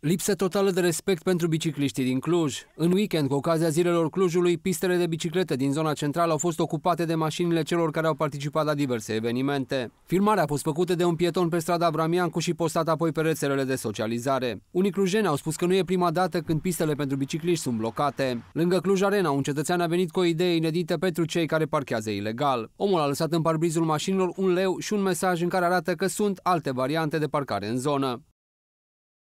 Lipsă totală de respect pentru bicicliștii din Cluj. În weekend, cu ocazia zilelor Clujului, pistele de biciclete din zona centrală au fost ocupate de mașinile celor care au participat la diverse evenimente. Filmarea a fost făcută de un pieton pe strada Abramiancu și postată apoi pe rețelele de socializare. Unii clujeni au spus că nu e prima dată când pistele pentru bicicliști sunt blocate. Lângă Cluj Arena, un cetățean a venit cu o idee inedită pentru cei care parchează ilegal. Omul a lăsat în parbrizul mașinilor un leu și un mesaj în care arată că sunt alte variante de parcare în zonă.